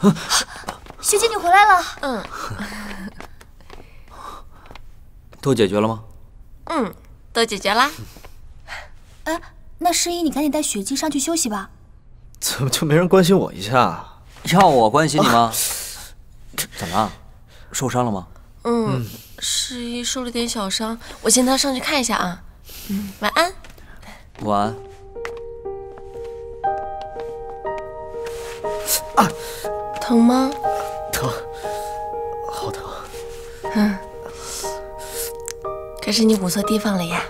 学姐，你回来了。嗯，都解决了吗？嗯，都解决啦。哎，那诗怡，你赶紧带雪姬上去休息吧。怎么就没人关心我一下？要我关心你吗？怎么了？受伤了吗？嗯，诗怡受了点小伤，我先带她上去看一下啊。嗯，晚安。晚安。疼吗？疼，好疼。嗯，可是你捂错地方了呀。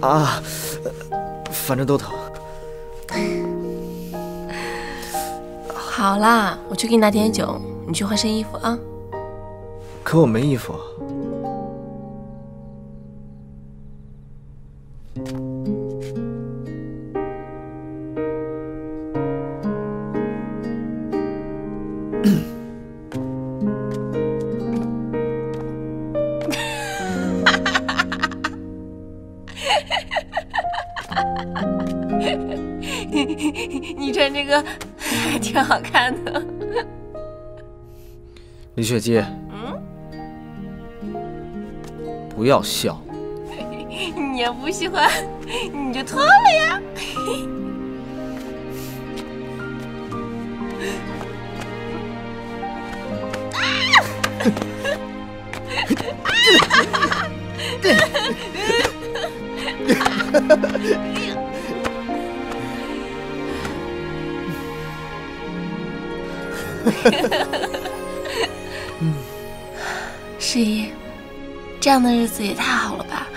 啊，反正都疼。好啦，我去给你拿点酒，你去换身衣服啊。可我没衣服。你穿这个还挺好看的，李雪姬。嗯。不要笑。你要不喜欢，你就脱了呀。诗怡，这样的日子也太好了吧！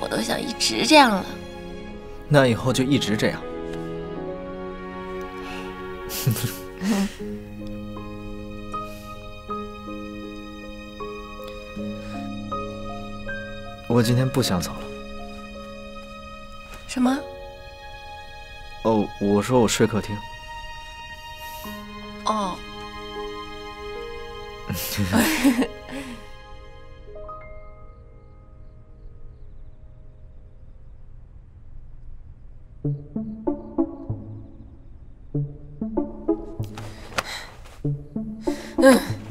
我都想一直这样了。那以后就一直这样。我今天不想走了。什么？哦，我说我睡客厅。嗯。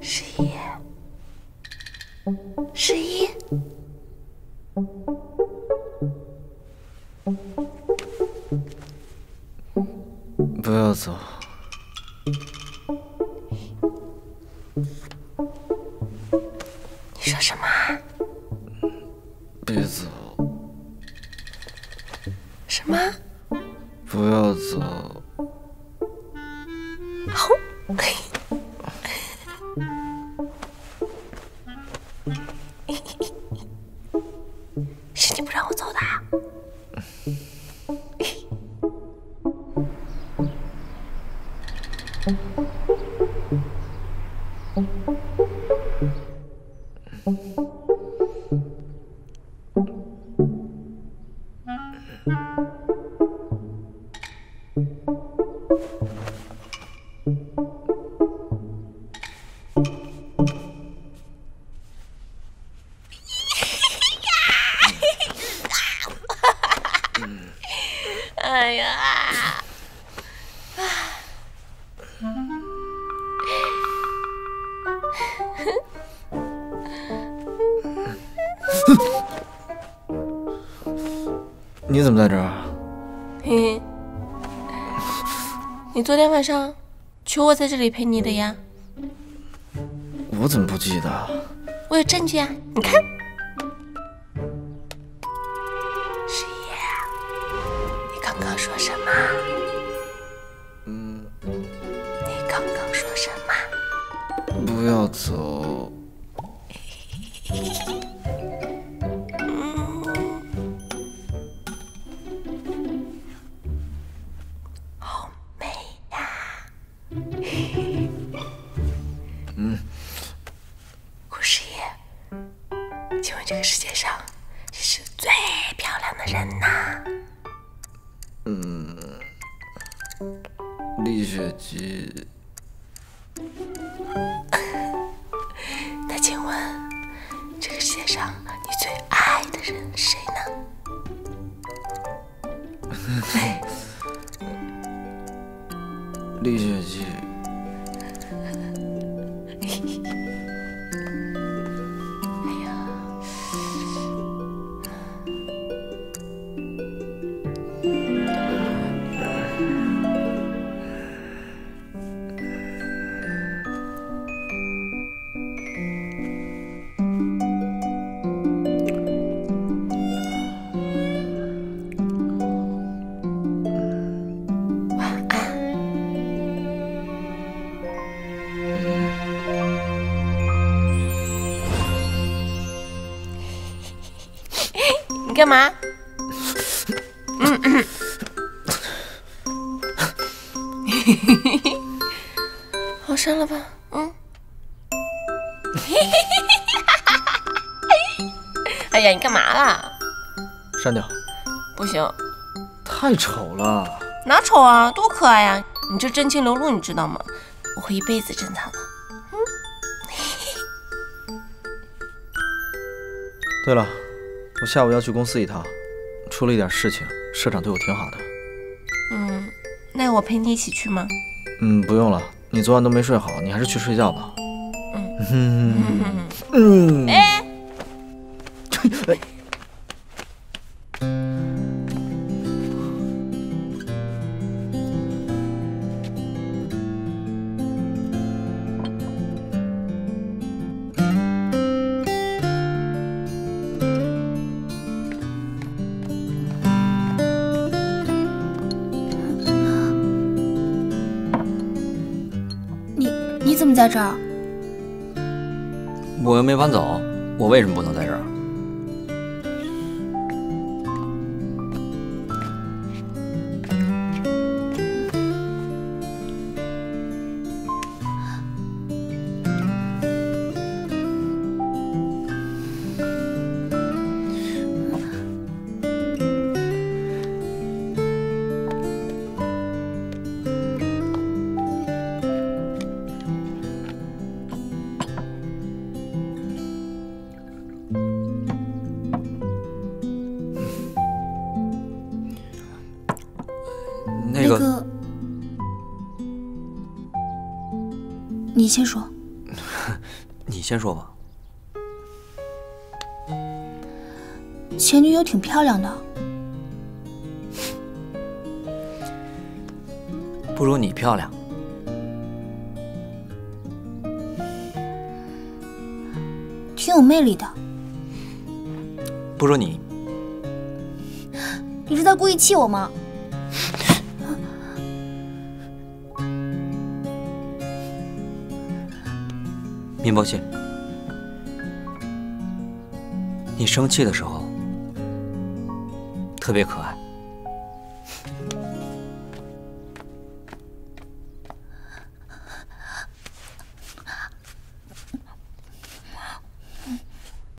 十一，十一，不要走。你说什么？别走。什么？不要走。哎呀！你怎么在这儿？嘿，你昨天晚上求我在这里陪你的呀？我怎么不记得？我有证据啊！你看，么？嗯，你刚刚说什么？不要走。那请问，这个世界上你最爱的人是谁呢？李雪姬，你干嘛？嗯嗯。好删了吧？嗯。哎呀，你干嘛啦？删掉，不行，太丑了。哪丑啊？多可爱呀、你这真情流露，你知道吗？我会一辈子珍藏的。嗯对了，我下午要去公司一趟，出了一点事情，社长对我挺好的。嗯，那我陪你一起去吗？嗯，不用了，你昨晚都没睡好，你还是去睡觉吧。嗯 嗯。嗯，哎，你怎么在这儿？我又没搬走，我为什么不能在这儿？你先说。你先说吧。前女友挺漂亮的，不如你漂亮。挺有魅力的。不如你。你是在故意气我吗？面包蟹你生气的时候特别可爱。